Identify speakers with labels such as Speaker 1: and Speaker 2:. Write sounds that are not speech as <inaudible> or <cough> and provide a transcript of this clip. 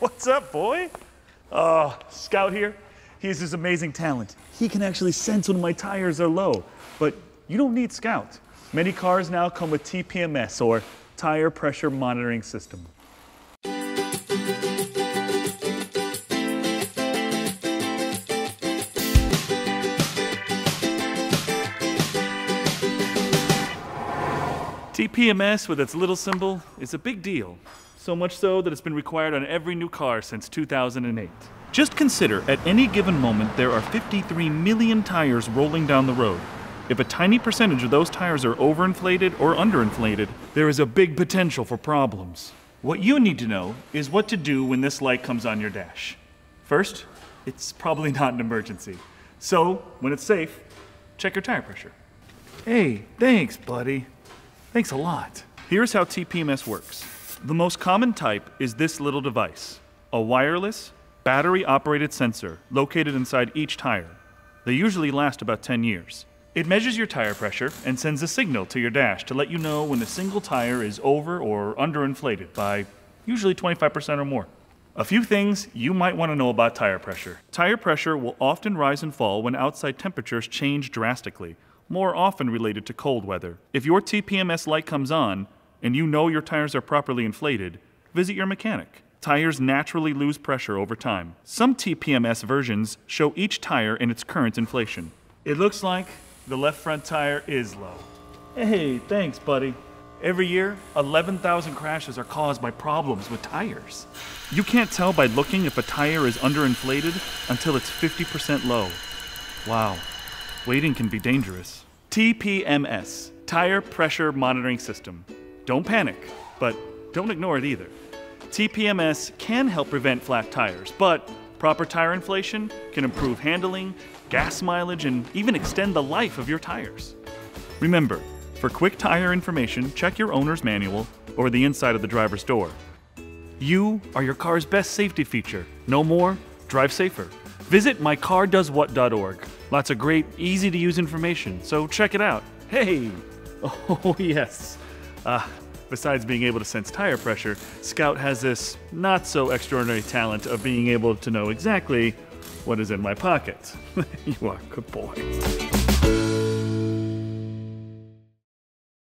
Speaker 1: What's up, boy? Oh, Scout here. He has this amazing talent. He can actually sense when my tires are low. But you don't need Scout. Many cars now come with TPMS or Tire Pressure Monitoring System. TPMS with its little symbol is a big deal. So much so that it's been required on every new car since 2008. Just consider at any given moment there are 53 million tires rolling down the road. If a tiny percentage of those tires are overinflated or underinflated, there is a big potential for problems. What you need to know is what to do when this light comes on your dash. First, it's probably <laughs> not an emergency. So, when it's safe, check your tire pressure. Hey, thanks, buddy. Thanks a lot. Here's how TPMS works. The most common type is this little device, a wireless, battery operated sensor located inside each tire. They usually last about 10 years. It measures your tire pressure and sends a signal to your dash to let you know when a single tire is over or underinflated by usually 25% or more. A few things you might want to know about tire pressure. Tire pressure will often rise and fall when outside temperatures change drastically, more often related to cold weather. If your TPMS light comes on and you know your tires are properly inflated, visit your mechanic. Tires naturally lose pressure over time. Some TPMS versions show each tire in its current inflation. It looks like the left front tire is low. Hey, thanks, buddy. Every year, 11,000 crashes are caused by problems with tires. You can't tell by looking if a tire is underinflated until it's 50% low. Wow. Waiting can be dangerous. TPMS, Tire Pressure Monitoring System. Don't panic, but don't ignore it either. TPMS can help prevent flat tires, but proper tire inflation can improve handling, gas mileage, and even extend the life of your tires. Remember, for quick tire information, check your owner's manual or the inside of the driver's door. You are your car's best safety feature. Know more, drive safer. Visit mycardoeswhat.org. Lots of great, easy to use information, so check it out. Hey! <laughs> Oh, yes. Uh, besides being able to sense tire pressure, Scout has this not so extraordinary talent of being able to know exactly what is in my pocket. <laughs> you are a good boy.